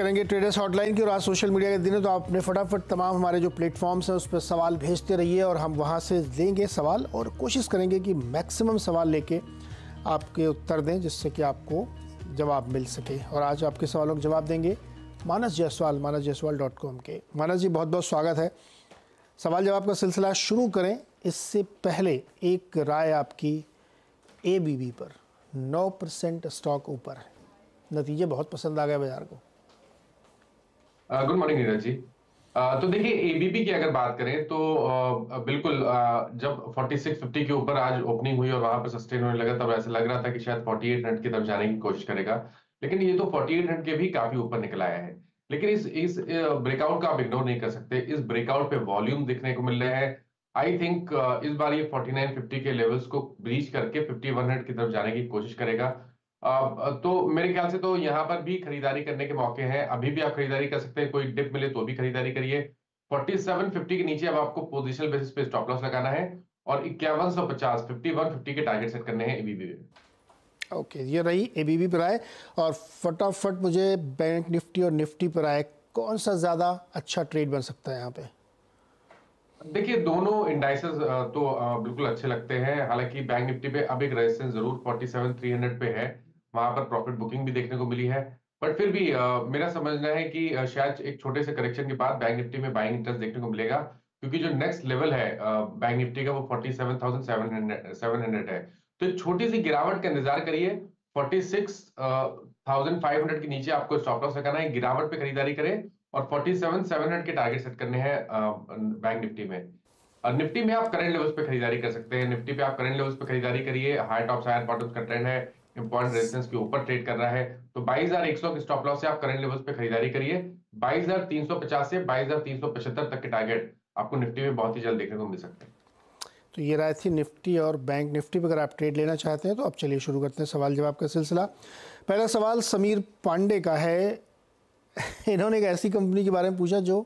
करेंगे traders hotline की और आज सोशल मीडिया के दिन है तो आप अपने फटाफट तमाम हमारे जो प्लेटफॉर्म्स हैं, उस पर सवाल भेजते रहिए और हम वहाँ से देंगे सवाल और कोशिश करेंगे कि मैक्सिमम सवाल लेके आपके उत्तर दें, जिससे कि आपको जवाब मिल सके। और आज आपके सवालों का जवाब देंगे मानस जायसवाल मानस जायसवाल डॉट कॉम के। मानस जी बहुत बहुत स्वागत है। सवाल जवाब का सिलसिला शुरू करें। इससे पहले एक राय आपकी एबीबी पर। नौ परसेंट स्टॉक ऊपर है। नतीजे बहुत पसंद आ गए बाज़ार को। Good morning Neeraj ji. तो देखिए एबीपी की अगर बात करें तो बिल्कुल जब 4650 के ऊपर आज ओपनिंग हुई और वहाँ पर सस्टेन होने लगा, तब ऐसा लग रहा था कि शायद 48 हंड की तरफ़ जाने की कोशिश करेगा। लेकिन ये तो 48 हंड के भी काफ़ी ऊपर निकल आया है। लेकिन इस इस ब्रेकआउट का आप इग्नोर नहीं कर सकते। इस ब्रेकआउट पे वॉल्यूम देखने को मिल रहे हैं। आई थिंक इस बार ये 4950 के लेवल्स को ब्रीच करके 5100 की तरफ़ जाने की कोशिश करेगा। तो मेरे ख्याल से तो यहाँ पर भी खरीदारी करने के मौके हैं। अभी भी आप खरीदारी कर सकते हैं कोई डिप मिले तो भी खरीदारी करिए। 4750 के नीचे अब आपको पोजिशनल बेसिस पे स्टॉप लॉस लगाना है और इक्यावन सौ पचास फिफ्टी वन फिफ्टी के टारगेट सेट करने हैं एबीबी में। ओके okay, ये रही एबीबी पर आए और फटाफट मुझे बैंक निफ्टी और निफ्टी पर आए। कौन सा ज़्यादा अच्छा ट्रेड बन सकता है यहाँ पे? देखिए दोनों इंडाइसेस तो बिल्कुल अच्छे लगते हैं। हालाँकि बैंक निफ्टी पे अब एक रेजिस्टेंस ज़रूर 47,300 पे है। वहाँ पर प्रॉफिट बुकिंग भी देखने को मिली है। बट फिर भी आ, मेरा समझना है कि शायद एक छोटे से करेक्शन के बाद बैंक निफ्टी में बाइंग इंटरेस्ट देखने को मिलेगा। क्योंकि जो नेक्स्ट लेवल है बैंक निफ्टी का वो forty seven thousand seven hundred है। तो एक छोटी सी गिरावट का इंतज़ार करिए। Forty six thousand five hundred के नीचे आपको स्टॉप लॉस लगाना है। गिरावट पे खरीदारी करें और फोर्टी सेवन सेवन हंड्रेड के टारगेट सेट करने हैं बैंक निफ्टी में। और निफ्टी में आप करंट लेवल्स पे खरीदारी कर सकते हैं। निफ्टी पे आप करंट लेवल्स पे खरीदारी करिए। हाई टॉप हायर बॉटम का ट्रेंड है। इंपॉर्टेंट रेजिस्टेंस के ऊपर ट्रेड कर रहा है तो 22100 के स्टॉप लॉस से आप करंट लेवल्स पे खरीदारी करिए। 22350 से 22375 तक के टारगेट आपको निफ्टी में बहुत ही जल्द देखने को मिल सकते हैं। तो ये राय थी निफ्टी और बैंक निफ्टी पर अगर आप ट्रेड लेना चाहते हैं तो अब चलिए शुरू करते हैं सवाल जवाब का सिलसिला। पहला सवाल समीर पांडे का है। इन्होंने एक ऐसी कंपनी के बारे में पूछा जो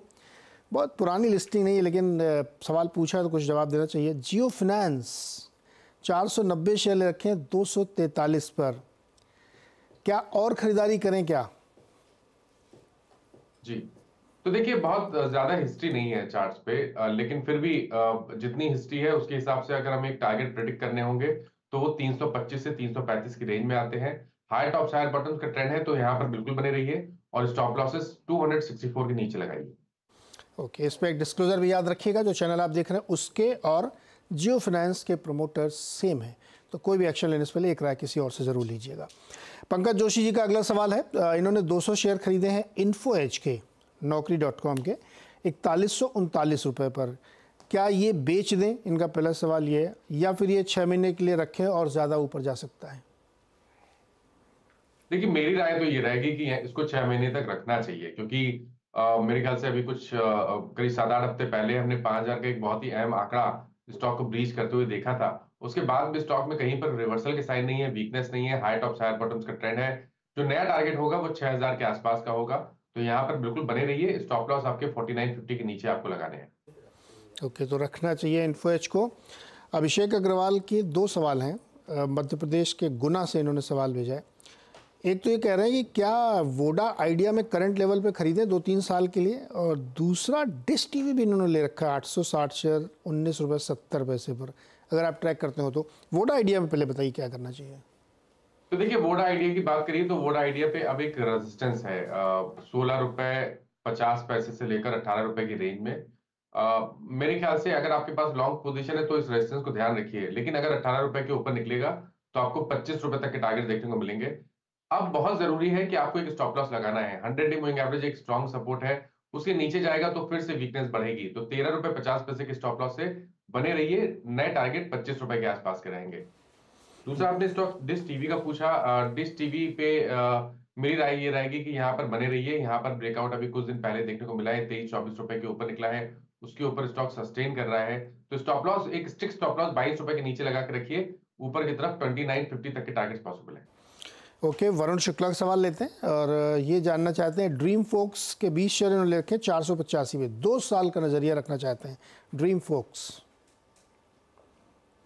बहुत पुरानी लिस्टिंग नहीं है लेकिन सवाल पूछा तो कुछ जवाब देना चाहिए। जियो फिनेंस 490 शेयर ले रखे हैं 243 पर। क्या और खरीदारी करें क्या? जी। तो देखिए बहुत ज़्यादा हिस्ट्री नहीं है चार्ट्स पे लेकिन फिर भी जितनी हिस्ट्री है उसके हिसाब से अगर हमें एक टारगेट प्रेडिक्ट करने होंगे तो वो 325 से 335 की रेंज में आते हैं। हाई टॉप साइड बटन का ट्रेंड है तो यहाँ पर बिल्कुल बने रहिए और स्टॉप लॉसेस 264 के नीचे लगाइए। ओके okay, इस पर एक डिस्क्लोजर भी याद रखिएगा जो चैनल आप देख रहे हैं उसके और जियो फाइनेंस के प्रोमोटर सेम है तो कोई भी एक्शन लेने से पहले एक राय किसी और से ज़रूर लीजिएगा। पंकज जोशी जी का अगला सवाल है इन्होंने 200 शेयर खरीदे हैं इन्फो एच के नौकरी डॉट कॉम के इकतालीस सौ उनतालीस रुपये पर। क्या ये बेच दें? इनका पहला सवाल ये है या फिर ये छः महीने के लिए रखें और ज़्यादा ऊपर जा सकता है? देखिए मेरी राय तो ये रहेगी कि इसको छह महीने तक रखना चाहिए क्योंकि आ, मेरे ख्याल से अभी कुछ करीब सात आठ हफ़्ते पहले हमने पाँच हज़ार का एक बहुत ही अहम आंकड़ा स्टॉक को ब्रीच करते हुए देखा था। उसके बाद भी स्टॉक में कहीं पर रिवर्सल के साइन नहीं है वीकनेस नहीं है हाई टॉप हायर बॉटम्स का ट्रेंड है। जो नया टारगेट होगा वो छह हज़ार के आसपास का होगा। तो यहाँ पर बिल्कुल बने रहिए स्टॉप लॉस आपके फोर्टी नाइन फिफ्टी के नीचे आपको लगाने हैं। ओके okay, तो रखना चाहिए इन्फो एच को। अभिषेक अग्रवाल के दो सवाल हैं। मध्य प्रदेश के गुना से इन्होंने सवाल भेजा है। एक तो ये कह रहे हैं कि क्या वोडा आइडिया में करंट लेवल पे खरीदें दो तीन साल के लिए? और दूसरा डिश टीवी भी इन्होंने ले रखा है आठ सौ साठ शेयर उन्नीस रुपये सत्तर पैसे पर। अगर आप ट्रैक करते हो तो। वोडा आइडिया में पहले बताइए क्या करना चाहिए? तो देखिए वोडा आइडिया की बात करिए तो वोडा आइडिया पे अब एक रेजिस्टेंस है। सोलह रुपए पचास पैसे से लेकर अठारह रुपए की रेंज में। आ, मेरे ख्याल से अगर आपके पास लॉन्ग पोजीशन है तो इस रेजिस्टेंस को ध्यान रखिए। लेकिन अगर अठारह रुपए के ऊपर निकलेगा तो आपको पच्चीस रुपए तक के टारगेट देखने को मिलेंगे। अब बहुत ज़रूरी है कि आपको एक स्टॉप लॉस लगाना है। हंड्रेड डे मूविंग एवरेज एक स्ट्रॉन्ग सपोर्ट है। उसके नीचे जाएगा तो फिर से वीकनेस बढ़ेगी। तो तेरह रुपए पचास पैसे के स्टॉप लॉस से बने रहिए। नए टारगेट पच्चीस रुपए के आसपास के रहेंगे। दूसरा, आपने स्टॉक डिस टीवी का पूछा। डिस टीवी पे मेरी राय ये रहेगी कि यहाँ पर बने रहिए। यहाँ पर ब्रेकआउट अभी कुछ दिन पहले देखने को मिला है। तेईस, चौबीस रुपए के ऊपर निकला है। उसके ऊपर स्टॉक सस्टेन कर रहा है। तो स्टॉप लॉस एक स्टिक स्टॉप लॉस बाईस रुपए के नीचे लगा के रखिए। ऊपर की तरफ़ ट्वेंटी नाइन फिफ्टी तक के टारगेट पॉसिबल है। ओके वरुण शुक्ला का सवाल लेते हैं और ये जानना चाहते हैं ड्रीम फोक्स के बीस शेयर इन्होंने ले रखे चार सौ पचासी में। दो साल का नज़रिया रखना चाहते हैं ड्रीम फोक्स।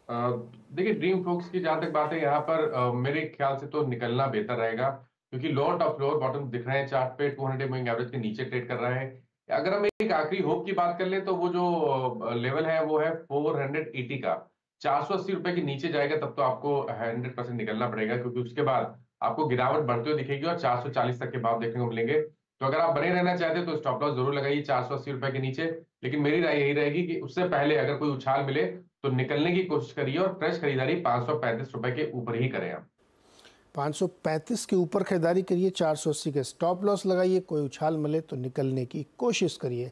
देखिए ड्रीम फोक्स की जहाँ तक बात है यहाँ पर आ, मेरे ख्याल से तो निकलना बेहतर रहेगा क्योंकि लोअर टॉप लोअर बॉटम दिख रहे हैं चार्ट पे 200 मूविंग एवरेज के नीचे ट्रेड कर रहा है। अगर हम एक आखिरी होप की बात कर ले तो वो जो लेवल है वो है 480 का। चार सौ अस्सी रुपए के नीचे जाएगा तब तो आपको हंड्रेड परसेंट निकलना पड़ेगा क्योंकि उसके बाद आपको गिरावट बढ़ते हुए दिखेगी और 440 तक के भाव देखने को मिलेंगे। तो अगर आप बने रहना चाहते हैं तो स्टॉप लॉस ज़रूर लगाइए चार सौ अस्सी रुपए के नीचे। लेकिन मेरी राय यही रहेगी कि उससे पहले अगर कोई उछाल मिले तो निकलने की कोशिश करिए और फ्रेश खरीदारी पाँच सौ रुपए के ऊपर ही करें आप। 535 के ऊपर खरीदारी करिए 480 के स्टॉप लॉस लगाइए। कोई उछाल मिले तो निकलने की कोशिश करिए।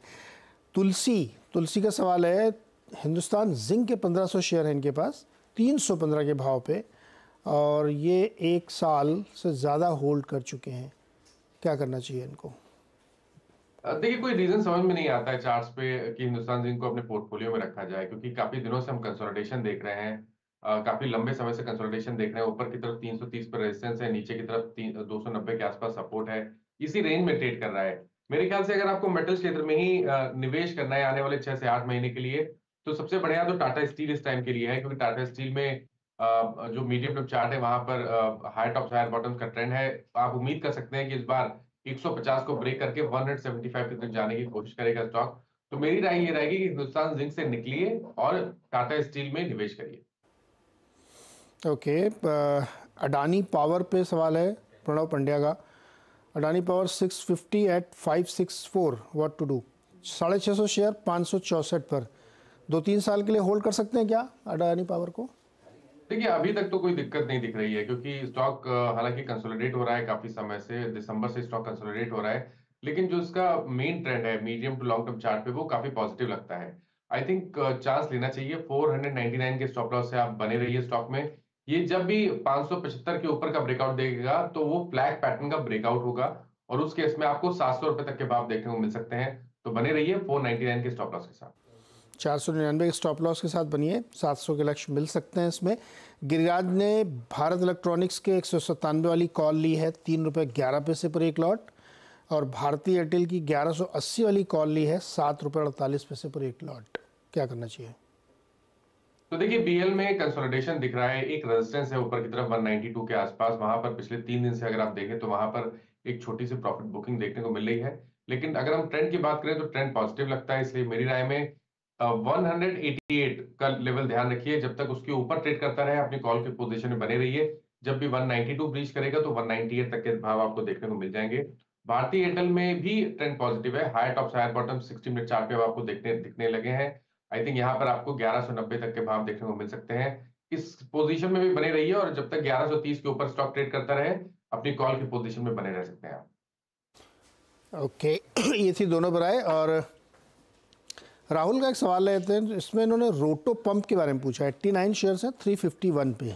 तुलसी तुलसी का सवाल है, हिंदुस्तान जिंक के 1500 शेयर हैं इनके पास 315 के भाव पे। और ये एक साल से ज़्यादा होल्ड कर चुके हैं। क्या करना चाहिए इनको? देखिए कोई रीजन समझ में नहीं आता है चार्ट्स पे कि हिंदुस्तान जिंक को अपने पोर्टफोलियो में रखा जाए क्योंकि काफ़ी दिनों से हम कंसोलिडेशन देख रहे हैं। आ, काफ़ी लंबे समय से कंसोलिडेशन देख रहे हैं। ऊपर की तरफ़ 330 पर रेजिस्टेंस है नीचे की तरफ़ दो सौ नब्बे के आसपास सपोर्ट है। इसी रेंज में ट्रेड कर रहा है। मेरे ख्याल से अगर आपको मेटल क्षेत्र में ही निवेश करना है आने वाले छह से आठ महीने के लिए तो सबसे बढ़िया तो टाटा स्टील इस टाइम के लिए है क्योंकि टाटा स्टील में जो मीडियम टर्म चार्ट है, वहाँ पर हाई टॉप हायर बॉटम का ट्रेंड है। आप उम्मीद कर सकते हैं कि इस बार 150 को ब्रेक करके 175 तक जाने की कोशिश करेगा स्टॉक तो मेरी राय ये रहेगी कि हिंदुस्तान जिंक से निकलिए और टाटा स्टील में निवेश करिए। ओके अडानी पावर पे सवाल है प्रणव पंड्या का। Adani power 650 at 564 what to do साढ़े छः शेयर पाँच सौ चौंसठ पर। दो तीन साल के लिए होल्ड कर सकते हैं क्या अडानी पावर को? देखिए, अभी तक तो कोई दिक्कत नहीं दिख रही है, क्योंकि स्टॉक हालाँकि कंसोलिडेट हो रहा है काफ़ी समय से, दिसंबर से स्टॉक कंसोलिडेट हो रहा है, लेकिन जो इसका मेन ट्रेंड है medium to long term chart पे, वो काफ़ी पॉजिटिव लगता है। आई थिंक चांस लेना चाहिए 499 के स्टॉप लॉस से आप बने रहिए स्टॉक में। ये जब भी 575 के ऊपर का ब्रेकआउट देगा तो वो फ्लैग पैटर्न का ब्रेकआउट होगा, और उस केस में आपको सात सौ तक के भाव देखने को मिल सकते हैं। तो बने रहिए 499 के स्टॉप लॉस के साथ। चार सौ निन्यानवे के स्टॉप लॉस के साथ बनिए। सात सौ के लक्ष्य मिल सकते हैं इसमें। गिरिराज ने भारत इलेक्ट्रॉनिक्स के एक सौ सत्तानवे वाली कॉल ली है। तीन रुपये ग्यारह पैसे पर एक लॉट और भारतीय एयरटेल की ग्यारह सौ अस्सी वाली कॉल ली है। सात रुपये अड़तालीस पैसे पर एक लॉट क्या करना चाहिए? तो देखिए बीएल में कंसोलिडेशन दिख रहा है। एक रेजिस्टेंस है ऊपर की तरफ़ 192 के आसपास। वहाँ पर पिछले तीन दिन से अगर आप देखें तो वहाँ पर एक छोटी सी प्रॉफिट बुकिंग देखने को मिल रही है। लेकिन अगर हम ट्रेंड की बात करें तो ट्रेंड पॉजिटिव लगता है। इसलिए मेरी राय में 188 का लेवल ध्यान रखिए, जब तक उसके ऊपर ट्रेड करता रहे, अपनी कॉल की पोजीशन में बने रहिए। जब भी 192 ब्रीच करेगा तो 198 तक के भाव आपको देखने को मिल जाएँगे। भारतीय एयरटेल में भी ट्रेंड पॉजिटिव है। High top higher bottom 60 minute chart पे आपको देखने, दिखने लगे हैं। आई थिंक यहाँ पर आपको 1190 तक के भाव देखने को मिल सकते हैं। इस पोजीशन में भी बने रहिए और जब तक 1130 के ऊपर स्टॉक ट्रेड करता रहे, अपनी कॉल की पोजीशन में बने रह सकते हैं आप। ओके ये थी दोनों बराए और राहुल का एक सवाल लेते हैं इसमें इन्होंने रोटो पंप के बारे में पूछा एट्टी नाइन शेयर है, थ्री फिफ्टी वन पे।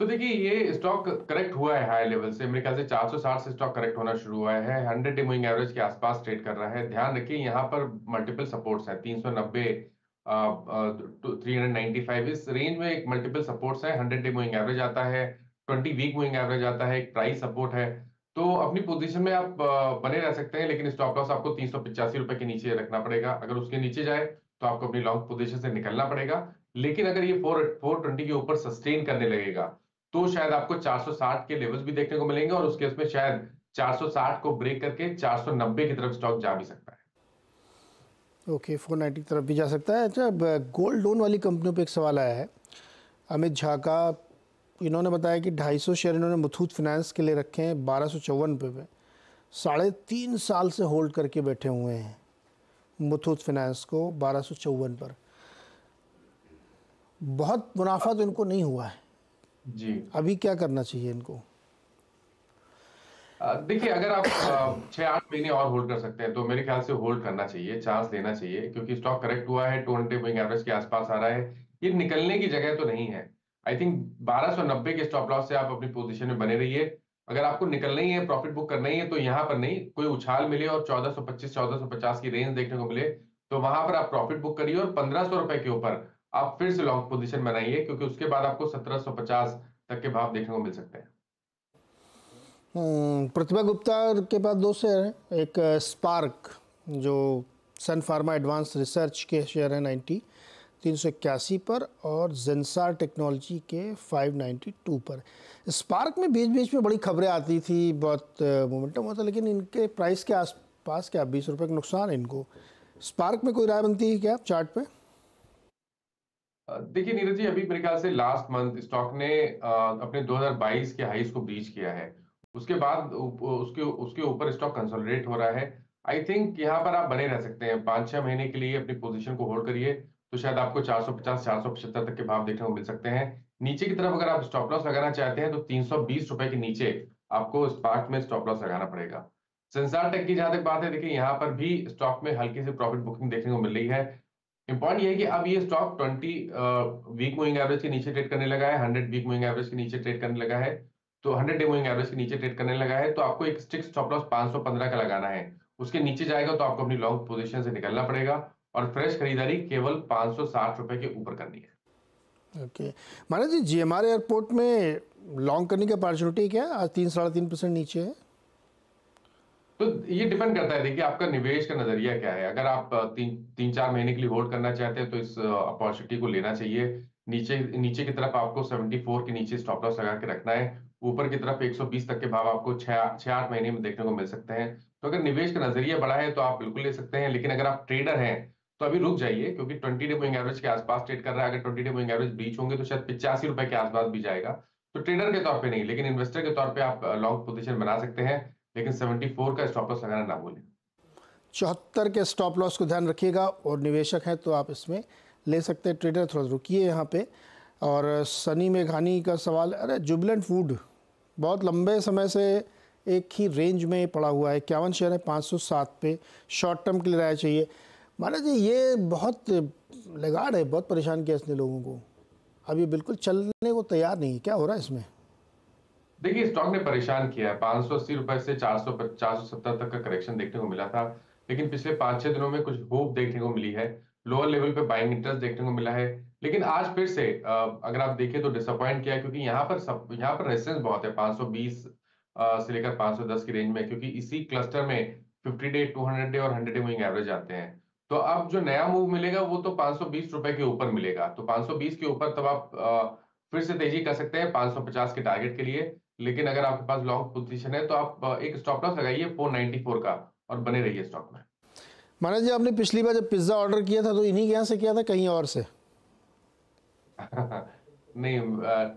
तो देखिए, ये स्टॉक करेक्ट हुआ है हाई लेवल से। मेरे ख्याल से 460 से स्टॉक करेक्ट होना शुरू हुआ है। 100 डे मूविंग एवरेज के आसपास ट्रेड कर रहा है। ध्यान रखिए, यहाँ पर मल्टीपल सपोर्ट्स हैं। 390 395 इस रेंज में एक मल्टीपल सपोर्ट्स है। 100 डे मूविंग एवरेज आता है। 20 वीक मूविंग एवरेज आता है। एक प्राइस सपोर्ट है। तो अपनी पोजीशन में आप बने रह सकते हैं, लेकिन स्टॉप लॉस आपको तीन रुपए के नीचे रखना पड़ेगा। अगर उसके नीचे जाए तो आपको अपनी लॉन्ग पोजीशन से निकलना पड़ेगा। लेकिन अगर ये फोर के ऊपर सस्टेन करने लगेगा तो शायद आपको 460 के लेवल्स भी देखने को मिलेंगे, और उसके उसमें शायद 460 को ब्रेक करके 490 की तरफ़ स्टॉक जा भी सकता है। ओके फोर नाइन्टी की तरफ़ भी जा सकता है। अच्छा गोल्ड लोन वाली कंपनियों पे एक सवाल आया है। अमित झा का इन्होंने बताया कि 250 शेयर इन्होंने मुथूत फिनेंस के लिए रखे हैं बारह सौ चौवन पे पे। साढ़े तीन साल से होल्ड करके बैठे हुए हैं मुथूत फिनेंस को बारह सौ चौवन पर। बहुत मुनाफा तो इनको नहीं हुआ है। जी। अभी क्या करना चाहिए इनको? देखिए अगर आप छह आठ महीने और होल्ड कर सकते हैं तो मेरे ख्याल से होल्ड करना चाहिए चांस लेना चाहिए क्योंकि स्टॉक करेक्ट हुआ है टू हंड्रेड एवरेज के आसपास आ रहा है। ये निकलने की जगह तो नहीं है। आई थिंक 1290 के स्टॉप लॉस से आप अपनी पोजीशन में बने रहिए। अगर आपको निकलना ही है प्रॉफिट बुक करना ही है तो यहाँ पर नहीं कोई उछाल मिले और 1425 1450 की रेंज देखने को मिले तो वहाँ पर आप प्रॉफिट बुक करिए और पंद्रह सौ रुपए के ऊपर आप फिर से लॉन्ग पोजीशन बनाइए क्योंकि उसके बाद आपको 1750 तक के भाव देखने को मिल सकते हैं। हम्म, प्रतिभा गुप्ता के पास दो शेयर हैं। एक स्पार्क जो सन फार्मा एडवांस रिसर्च के शेयर है नाइन्टी तीन सौ इक्यासी पर और जेंसार टेक्नोलॉजी के 592 पर। स्पार्क में बीच बीच में बड़ी खबरें आती थी, बहुत मोमेंटम होता लेकिन इनके प्राइस के आसपास क्या बीस रुपये का नुकसान है इनको? स्पार्क में कोई राय बनती है क्या चार्ट पे? देखिए नीरज जी, अभी मेरे ख्याल से लास्ट मंथ स्टॉक ने अपने 2022 के हाईस को ब्रीच किया है। उसके बाद उसके उसके ऊपर स्टॉक कंसोलिडेट हो रहा है। आई थिंक यहाँ पर आप बने रह सकते हैं। पाँच छह महीने के लिए अपनी पोजीशन को होल्ड करिए। तो शायद आपको 450 475 तक के भाव देखने को मिल सकते हैं। नीचे की तरफ़ अगर आप स्टॉप लॉस लगाना चाहते हैं तो तीन सौ बीस रुपए के नीचे आपको स्पार्क में स्टॉप लॉस लगाना पड़ेगा। संसार टेक की जहाँ तक बात है, देखिए, यहाँ पर भी स्टॉक में हल्की सी प्रॉफिट बुकिंग देखने को मिल रही है। इंपॉर्टेंट ये है कि अब ये स्टॉक 20 वीक मूविंग एवरेज के नीचे ट्रेड करने लगा है 100 वीक मूविंग एवरेज के नीचे ट्रेड करने लगा है। तो 100 डे मूविंग एवरेज के नीचे ट्रेड करने लगा है तो आपको एक स्ट्रिक्ट स्टॉप लॉस 515 का लगाना है। उसके नीचे जाएगा तो आपको अपनी लॉन्ग पोजीशन से निकलना पड़ेगा। और फ्रेश खरीदारी केवल पाँच रुपए के ऊपर करनी है। Okay. Maharaj ji GMR airport में लॉन्ग करने की अपॉर्चुनिटी क्या आज तीन साढ़े तीन परसेंट नीचे है। तो ये डिपेंड करता है देखिए आपका निवेश का नज़रिया क्या है? अगर आप तीन तीन चार महीने के लिए होल्ड करना चाहते हैं तो इस अपॉर्चुनिटी को लेना चाहिए। नीचे नीचे की तरफ़ आपको 74 के नीचे स्टॉप लॉस लगा के रखना है। ऊपर की तरफ़ 120 तक के भाव आपको छह आठ महीने में देखने को मिल सकते हैं। तो अगर निवेश का नज़रिया बड़ा है तो आप बिल्कुल ले सकते हैं। लेकिन अगर आप ट्रेडर हैं तो अभी रुक जाइए, क्योंकि ट्वेंटी डे मूविंग एवरेज के आसपास ट्रेड कर रहा है। अगर twenty day moving average breach होंगे तो शायद पिचासी रुपए के आसपास भी जाएगा। तो ट्रेडर के तौर पे नहीं, लेकिन इन्वेस्टर के तौर पे आप लॉन्ग पोजीशन बना सकते हैं, लेकिन 74 का स्टॉप लॉस लगाना ना भूलें चौहत्तर के स्टॉप लॉस को ध्यान रखिएगा, और निवेशक हैं तो आप इसमें ले सकते हैं ट्रेडर थोड़ा रुकिए यहाँ पे, और सनी मेघानी का सवाल, अरे जुबलेंट फ़ूड बहुत लंबे समय से एक ही रेंज में पड़ा हुआ है। इक्यावन शेयर है 507 पे। शॉर्ट टर्म के लिए राय चाहिए। माना जी, ये बहुत लगाड़ है, बहुत परेशान किया इसने लोगों को। अब ये बिल्कुल चलने को तैयार नहीं क्या हो रहा है इसमें? देखिए, स्टॉक ने परेशान किया है। पाँच सौ अस्सी रुपए से चार सौ चार सौ सत्तर तक का करेक्शन देखने को मिला था, लेकिन पिछले पाँच छह दिनों में कुछ होप देखने को मिली है। लोअर लेवल पे बाइंग इंटरेस्ट देखने को मिला है। लेकिन आज फिर से अगर आप देखें तो डिसअपॉइंट किया क्योंकि यहाँ पर सब, यहाँ पर रेजिस्टेंस बहुत है 520 से लेकर 510 की रेंज में, क्योंकि इसी क्लस्टर में 50 डे 200 डे और 100 डे मूविंग एवरेज आते हैं। तो अब जो नया मूव मिलेगा वो तो 520 रुपए के ऊपर मिलेगा। तो 520 के ऊपर तब आप फिर से तेज़ी कर सकते हैं 550 के टारगेट के लिए। लेकिन अगर आपके पास लॉन्ग पोजीशन है तो आप एक स्टॉप लॉस लगाइए 494 का और बने रहिए स्टॉक में। महाराज जी आपने पिछली बार जब पिज्जा ऑर्डर किया था तो इन्हीं के यहाँ से किया था कहीं और से? नहीं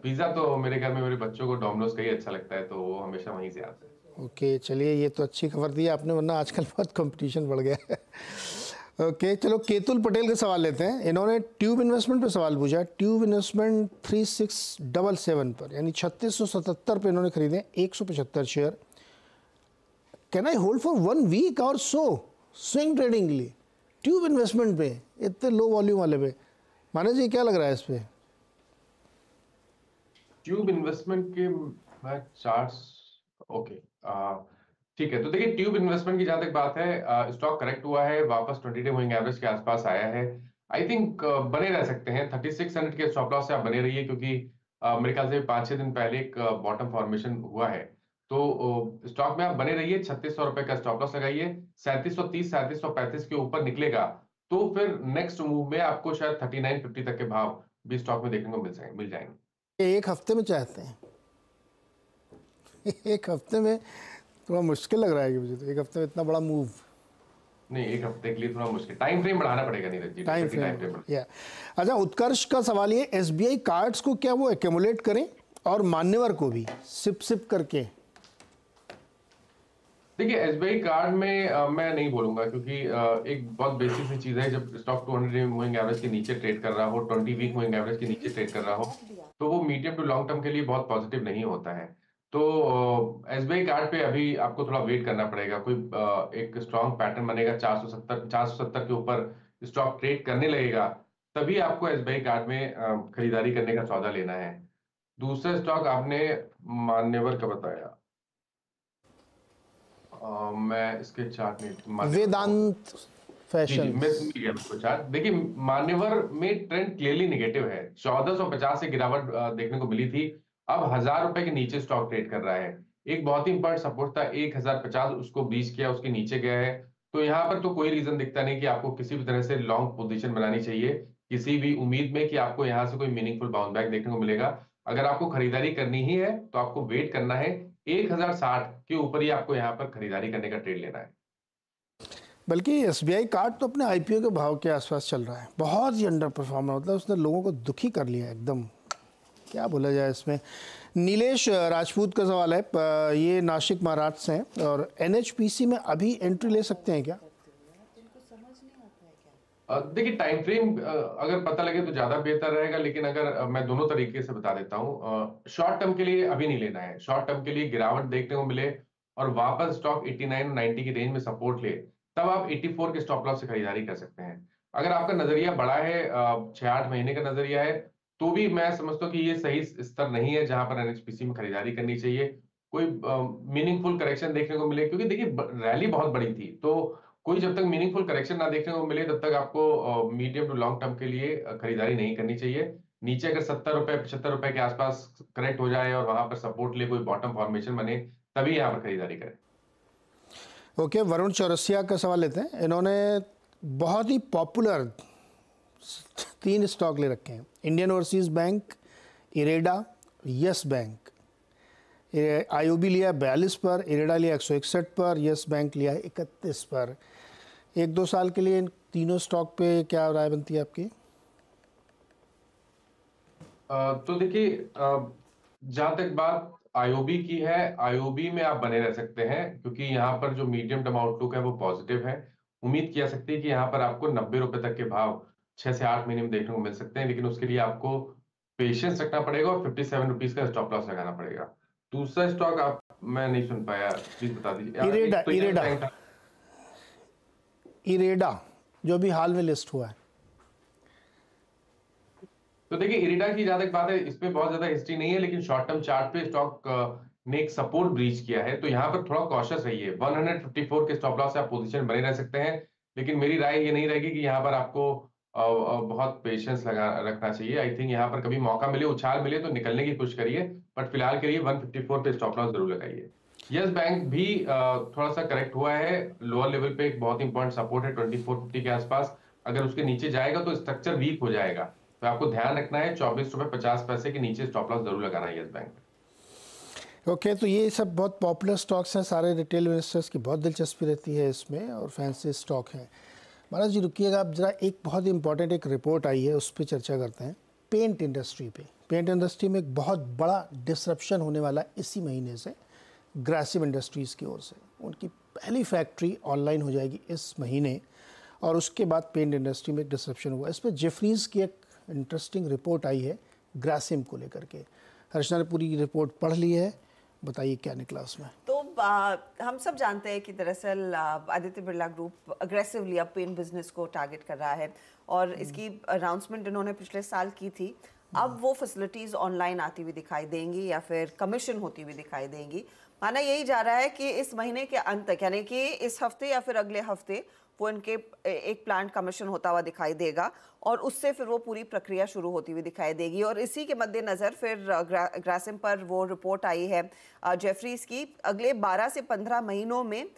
पिज्जा तो मेरे घर में मेरे बच्चों को डोमिनोज का ही अच्छा लगता है तो वो हमेशा वहीं से आते हैं। ओके चलिए ये तो अच्छी खबर दी आपने वरना आजकल बहुत कंपटीशन बढ़ गया है। ओके okay, चलो केतुल पटेल का सवाल लेते हैं। इन्होंने ट्यूब इन्वेस्टमेंट पे सवाल पूछा। Tube investment three six double seven पर यानी छत्तीस सौ सतहत्तर पे इन्होंने खरीदे एक सौ पचहत्तर share. Can I hold for one week और सो स्विंग ट्रेडिंग के लिए। ट्यूब इन्वेस्टमेंट पे इतने लो वॉल्यूम वाले पे। माने जी क्या लग रहा है इस पे? ट्यूब इन्वेस्टमेंट के चार्ट्स ओके ठीक है तो देखिए ट्यूब इन्वेस्टमेंट की जहाँ तक बात है स्टॉक करेक्ट हुआ है, वापस ट्वेंटी डे मूविंग एवरेज के आसपास आया है। आई थिंक बने रह सकते हैं। थर्टी सिक्स हंड्रेड के स्टॉप लॉस से आप बने रहिए, क्योंकि मेरे ख्याल से पाँच छह दिन पहले एक बॉटम फॉर्मेशन हुआ है। तो स्टॉक में आप बने रहिए, छत्तीस सौ रुपए का स्टॉप लॉस लगाइए, सैंतीस सौ तीस, सैंतीस सौ पैंतीस के ऊपर निकलेगा तो फिर नेक्स्ट मूव में आपको शायद थर्टी नाइन फिफ्टी तक के भाव भी स्टॉक में देखने को मिल जाएँगे मिल जाएँगे। एक हफ़्ते में चाहते हैं। एक हफ़्ते में थोड़ा मुश्किल लग रहा है कि मुझे तो। एक हफ़्ते में इतना बड़ा मूव नहीं एक हफ़्ते के लिए थोड़ा मुश्किल। टाइम फ्रेम बढ़ाना पड़ेगा नीरज जी टाइम फ्रेम या अच्छा उत्कर्ष का सवाल ये एसबीआई कार्ड्स को क्या वो एक्यूमुलेट करें और मान्यवर को भी सिप सिप करके? देखिए एसबीआई कार्ड में आ, मैं नहीं बोलूँगा क्योंकि आ, एक बहुत बेसिक सी चीज़ है जब स्टॉक 200 डे मूविंग एवरेज के नीचे ट्रेड कर रहा हो 20 वीक मूविंग एवरेज के नीचे ट्रेड कर रहा हो तो वो मीडियम टू लॉन्ग टर्म के लिए बहुत पॉजिटिव नहीं होता है। तो एस बी आई कार्ड पे अभी आपको थोड़ा वेट करना पड़ेगा। कोई एक स्ट्रॉन्ग पैटर्न बनेगा चार सौ सत्तर चार सौ सत्तर के ऊपर स्टॉक ट्रेड करने लगेगा तभी आपको एस बी आई कार्ड में खरीदारी करने का सौदा लेना है। दूसरा स्टॉक आपने मान्यवर का बताया। मैं इसके चार्ट नहीं वेदांत फ़ैशन देखिए मान्यवर में ट्रेंड क्लियरली निगेटिव है। चौदह से गिरावट देखने को मिली थी। अब हज़ार रुपए के नीचे स्टॉक ट्रेड कर रहा है। एक बहुत ही इंपॉर्टेंट सपोर्ट था, एक हज़ार पचास उसको बीच किया, उसके नीचे गया है। तो यहाँ पर तो कोई रीजन दिखता नहीं कि आपको किसी भी तरह से लॉन्ग पोजीशन बनानी चाहिए। किसी भी उम्मीद में कि आपको यहाँ से कोई मीनिंगफुल बाउंस बैक देखने को मिलेगा। अगर आपको खरीदारी करनी ही है तो आपको वेट करना है। एक हज़ार साठ के ऊपर ही आपको यहाँ पर खरीदारी करने का ट्रेड लेना है। बल्कि एस बी आई कार्ड तो अपने आईपीओ के भाव के आसपास चल रहा है। बहुत ही अंडर परफॉर्मर मतलब उसने लोगों को दुखी कर लिया एकदम। क्या बोला जाए इसमें? नीलेश राजपूत का सवाल है ये नासिक महाराष्ट्र से हैं, और एनएचपीसी में अभी एंट्री ले सकते हैं क्या? देखिए टाइम फ्रेम अगर पता लगे तो ज़्यादा बेहतर रहेगा, लेकिन अगर मैं दोनों तरीके से बता देता हूँ शॉर्ट टर्म के लिए अभी नहीं लेना है। शॉर्ट टर्म के लिए गिरावट देखने को मिले, और वापस स्टॉक 89 और 90 की रेंज में सपोर्ट ले, तब आप 84 के स्टॉप लॉस से खरीदारी कर सकते हैं। अगर आपका नज़रिया बड़ा है छह आठ महीने का नज़रिया है तो भी मैं समझता हूँ कि ये सही स्तर नहीं है जहाँ पर एनएचपीसी में खरीदारी करनी चाहिए। कोई मीनिंगफुल करेक्शन देखने को मिले क्योंकि देखिए रैली बहुत बड़ी थी तो कोई जब तक मीनिंगफुल करेक्शन ना देखने को मिले तब तक आपको मीडियम टू लॉन्ग टर्म के लिए खरीदारी नहीं करनी चाहिए। नीचे अगर सत्तर रुपए पचहत्तर रुपए के आसपास करेक्ट हो जाए और वहाँ पर सपोर्ट ले कोई बॉटम फॉर्मेशन बने तभी यहाँ पर खरीदारी करें। ओके okay, वरुण चौरसिया का सवाल लेते हैं। इन्होंने बहुत ही पॉपुलर तीन स्टॉक ले रखे हैं। Indian Overseas bank, IREDA, yes bank. IOB लिया बयालीस पर, इरेडा लिया एक सौ इकसठ पर, यस बैंक लिया है इकतीस पर। एक दो साल के लिए इन तीनों स्टॉक पे क्या राय बनती है आपकी? तो देखिए जहाँ तक बात आईओबी की है, आईओबी में आप बने रह सकते हैं, क्योंकि यहाँ पर जो मीडियम टर्म आउटलुक है वो पॉजिटिव है। उम्मीद किया सकती है कि यहाँ पर आपको नब्बे रुपए तक के भाव छह से आठ महीने में देखने को मिल सकते हैं लेकिन उसके लिए आपको पेशेंस रखना पड़ेगा और फिफ्टी सेवन रुपीज़ का स्टॉप लॉस लगाना पड़ेगा। दूसरा स्टॉक आप मैं नहीं सुन पाया प्लीज़ बता दीजिए। इरेडा तो इरेडा। इरेडा जो भी हाल में लिस्ट हुआ है। तो देखिए इरिडा की ज़्यादा बात है इसमें बहुत ज़्यादा हिस्ट्री नहीं है लेकिन शॉर्ट टर्म चार्ट पे स्टॉक ने एक सपोर्ट ब्रीच किया है। तो यहाँ पर थोड़ा कॉशियस रहिए। 154 के स्टॉप लॉस से आप पोजीशन बने रह सकते हैं लेकिन मेरी राय ये नहीं रहेगी कि यहाँ पर आपको बहुत पेशेंस लगा रखना चाहिए। आई थिंक यहाँ पर कभी मौका मिले उछाल मिले तो निकलने की कोशिश करिए बट फ़िलहाल के लिए 154 पे स्टॉप लॉस ज़रूर लगाइए। यस बैंक भी थोड़ा सा करेक्ट हुआ है। लोअर लेवल पे एक बहुत इंपॉर्टेंट सपोर्ट है ट्वेंटी फोर फिफ्टी के आसपास। अगर उसके नीचे जाएगा तो स्ट्रक्चर वीक हो जाएगा। तो आपको ध्यान रखना है चौबीस रुपए पचास पैसे के नीचे स्टॉप लॉस ज़रूर लगाना है यस बैंक ओके okay, तो ये सब बहुत पॉपुलर स्टॉक्स हैं सारे रिटेल इन्वेस्टर्स की बहुत दिलचस्पी रहती है इसमें और फैंसी स्टॉक हैं। महाराज जी, रुकिएगा आप जरा एक बहुत इंपॉर्टेंट एक रिपोर्ट आई है, उस पर चर्चा करते हैं। पेंट इंडस्ट्री पे। पेंट इंडस्ट्री में एक बहुत बड़ा डिसरप्शन होने वाला इसी महीने से ग्रासिम इंडस्ट्रीज़ की ओर से। उनकी पहली फैक्ट्री ऑनलाइन हो जाएगी इस महीने, और उसके बाद पेंट इंडस्ट्री में एक डिसरप्शन हुआ। इस पर जेफरीज़ की एक इंटरेस्टिंग रिपोर्ट आई है ग्रासिम को लेकर के। हर्षना ने पूरी रिपोर्ट पढ़ ली है? बताइए, क्या निकला उसमें? तो आ, हम सब जानते हैं कि दरअसल आदित्य बिरला ग्रुप अग्रेसिवली अब पेन बिज़नेस को टारगेट कर रहा है और हम्म। इसकी अनाउंसमेंट इन्होंने पिछले साल की थी। अब वो फैसिलिटीज़ ऑनलाइन आती हुई दिखाई देंगी या फिर कमीशन होती हुई दिखाई देंगी। माना यही जा रहा है कि इस महीने के अंत तक यानी कि इस हफ़्ते या फिर अगले हफ़्ते वो इनके एक प्लांट कमीशन होता हुआ दिखाई देगा और उससे फिर वो पूरी प्रक्रिया शुरू होती हुई दिखाई देगी। और इसी के मद्देनज़र फिर ग्रा, ग्रासिम पर वो रिपोर्ट आई है जेफरीज की। अगले 12 से 15 महीनों में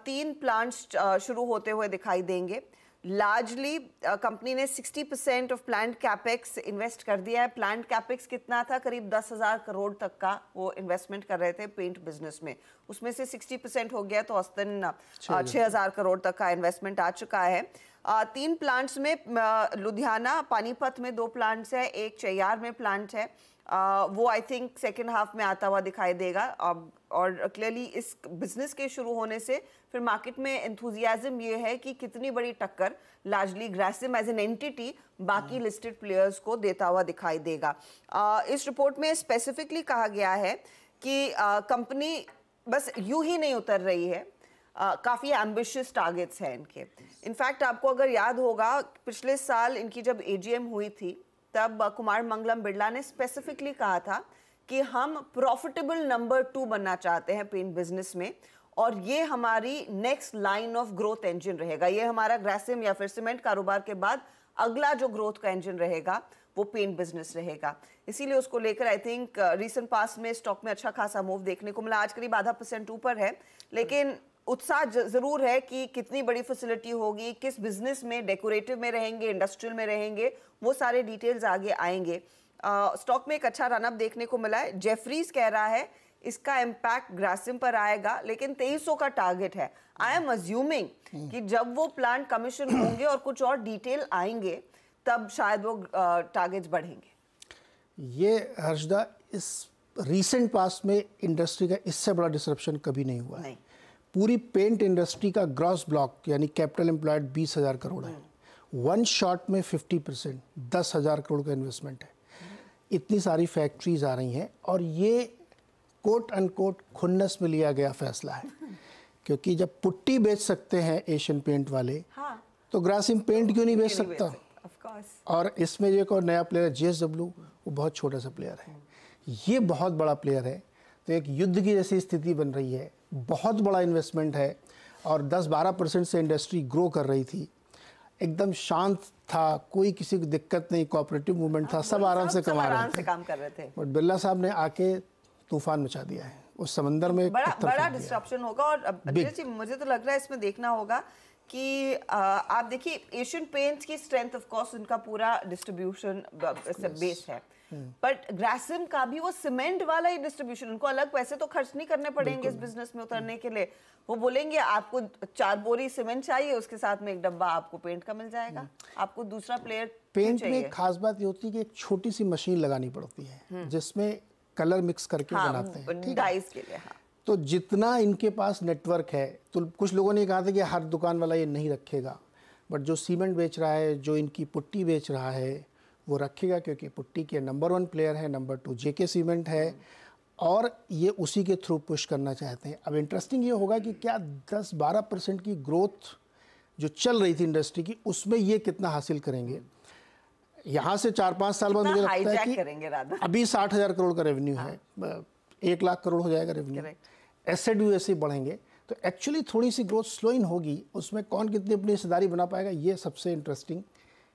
तीन प्लांट्स शुरू होते हुए दिखाई देंगे। लार्जली कंपनी uh, ने 60 percent of plant capex invest कर दिया है। प्लांट कैपेक्स कितना था? करीब दस हज़ार करोड़ तक का वो इन्वेस्टमेंट कर रहे थे पेंट बिज़नेस में। उसमें से 60 परसेंट हो गया तो औसतन uh, छः हज़ार। करोड़ तक का इन्वेस्टमेंट आ चुका है। तीन प्लांट्स में लुधियाना पानीपत में दो प्लांट्स है, एक चैयार में प्लांट है। वो आई थिंक सेकेंड हाफ़ में आता हुआ दिखाई देगा। अब, और क्लियरली इस बिज़नेस के शुरू होने से फिर मार्केट में एंथुजियाज्म ये है कि कितनी बड़ी टक्कर largely Grasim as an entity बाकी लिस्टेड। प्लेयर्स को देता हुआ दिखाई देगा। इस रिपोर्ट में स्पेसिफिकली कहा गया है कि कंपनी बस यूँ ही नहीं उतर रही है। काफ़ी एम्बिशियस टारगेट्स हैं इनके। इनफैक्ट आपको अगर याद होगा, पिछले साल इनकी जब एजीएम हुई थी, तब कुमार मंगलम बिरला ने स्पेसिफिकली कहा था कि हम प्रॉफिटेबल नंबर टू बनना चाहते हैं पेंट बिज़नेस में, और ये हमारी next line of growth engine रहेगा। ये हमारा ग्रेसिम या फिर सीमेंट कारोबार के बाद अगला जो ग्रोथ का इंजन रहेगा, वो पेंट बिज़नेस रहेगा। इसीलिए उसको लेकर आई थिंक रिसेंट पास में स्टॉक में अच्छा खासा मूव देखने को मिला। आज करीब आधा परसेंट ऊपर है, लेकिन उत्साह ज़रूर है कि कितनी बड़ी फैसिलिटी होगी किस बिज़नेस में डेकोरेटिव में रहेंगे इंडस्ट्रियल में रहेंगे वो सारे डिटेल्स आगे आएँगे। स्टॉक में एक अच्छा रनअप देखने को मिला है। जेफरीज कह रहा है इसका इम्पैक्ट ग्रासिम पर आएगा लेकिन 2300 का टारगेट है। आई एम अज्यूमिंग कि जब वो प्लांट कमीशन होंगे और कुछ और डिटेल आएँगे तब शायद वो टारगेट्स बढ़ेंगे। ये हर्षदा इस रीसेंट पास में इंडस्ट्री का इससे बड़ा डिसरप्शन कभी नहीं हुआ नहीं। पूरी पेंट इंडस्ट्री का ग्रॉस ब्लॉक यानी कैपिटल एम्प्लॉयड बीस हज़ार करोड़ है। वन शॉट में फिफ्टी परसेंट दस हज़ार करोड़ का इन्वेस्टमेंट है। इतनी सारी फैक्ट्रीज आ रही हैं और ये कोट अनकोट खुन्नस में लिया गया फैसला है। क्योंकि जब पुट्टी बेच सकते हैं एशियन पेंट वाले हाँ। तो ग्रासिम पेंट क्यों नहीं बेच सकता. और इसमें जो एक और नया प्लेयर जे एस डब्ल्यू वो बहुत छोटा सा प्लेयर है। ये बहुत बड़ा प्लेयर है। तो एक युद्ध की जैसी स्थिति बन रही है। बहुत बड़ा इन्वेस्टमेंट है और 10-12 परसेंट से इंडस्ट्री ग्रो कर रही थी। एकदम शांत था कोई किसी को दिक्कत नहीं कोऑपरेटिव मूवमेंट था सब आराम से कमा रहे थे। काम कर रहे थे। बट बिरला साहब ने आके तूफ़ान मचा दिया है। उस समंदर में बड़ा बड़ा डिस्ट्रप्शन होगा और जी मुझे तो लग रहा है इसमें देखना होगा कि आप देखिए एशियन पेंट्स की स्ट्रेंथ ऑफ़ कोर्स उनका पूरा डिस्ट्रीब्यूशन बेस है। बट ग्रासिम का भी वो सीमेंट वाला ही डिस्ट्रीब्यूशन उनको अलग पैसे तो खर्च नहीं करने पड़ेंगे इस बिज़नेस में उतरने के लिए। वो बोलेंगे आपको चार बोरी सीमेंट चाहिए उसके साथ में एक डब्बा आपको पेंट का मिल जाएगा। आपको दूसरा प्लेयर पेंट में खास बात ये होती है कि एक छोटी सी मशीन लगानी पड़ती है जिसमें कलर मिक्स करके हाँ, बनाते हैं ठीक है? डाइस के लिए हाँ। तो जितना इनके पास नेटवर्क है तो कुछ लोगों ने कहा था कि हर दुकान वाला ये नहीं रखेगा बट जो सीमेंट बेच रहा है जो इनकी पुट्टी बेच रहा है वो रखेगा क्योंकि पुट्टी के नंबर वन प्लेयर है नंबर टू जेके सीमेंट है और ये उसी के थ्रू पुश करना चाहते हैं। अब इंटरेस्टिंग ये होगा कि क्या 10-12 परसेंट की ग्रोथ जो चल रही थी इंडस्ट्री की उसमें ये कितना हासिल करेंगे? यहाँ से चार पाँच साल बाद मुझे लगता है कि अभी साठ हज़ार करोड़ का रेवेन्यू है। एक लाख करोड़ हो जाएगा रेवेन्यू. एसेट भी वैसे बढ़ेंगे। तो एक्चुअली थोड़ी सी ग्रोथ स्लो इन होगी उसमें कौन कितनी अपनी हिस्सेदारी बना पाएगा ये सबसे इंटरेस्टिंग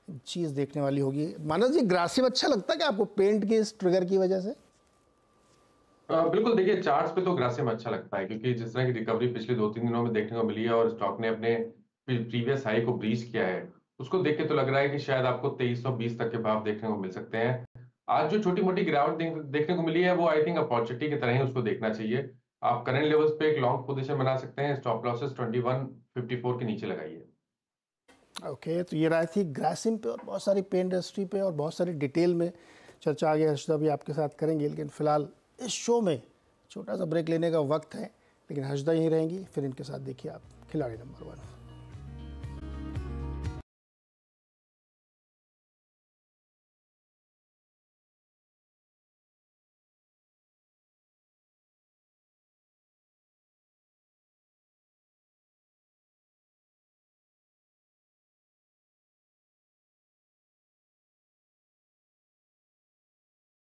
चीज़ देखने वाली होगी। मानव जी ग्रासिम अच्छा लगता है कि आपको, पेंट के इस ट्रिगर की वजह से? बिल्कुल, देखिए चार्ट्स पे तो ग्रासिम अच्छा लगता है, क्योंकि जिस तरह की रिकवरी पिछले दो तीन दिनों में देखने को मिली है और स्टॉक ने अपने प्रीवियस हाई को ब्रीच किया है, उसको देख के तो लग रहा है कि शायद आपको 2320 तक के भाव देखने को मिल सकते हैं। आज जो छोटी मोटी गिरावट देखने को मिली है, वो आई थिंक अपॉर्चुनिटी की तरह ही उसको देखना चाहिए। आप करंट लेवल्स पे एक लॉन्ग पोजीशन बना सकते हैं स्टॉप लॉसेस 2154 के नीचे लगाइए। ओके okay, तो ये राय थी ग्रासिम पे और बहुत सारी पे इंडस्ट्री पे और बहुत सारी डिटेल में चर्चा आगे हर्षदा भी आपके साथ करेंगे लेकिन फ़िलहाल इस शो में छोटा सा ब्रेक लेने का वक्त है लेकिन हर्षदा यहीं रहेंगी फिर इनके साथ देखिए आप खिलाड़ी नंबर वन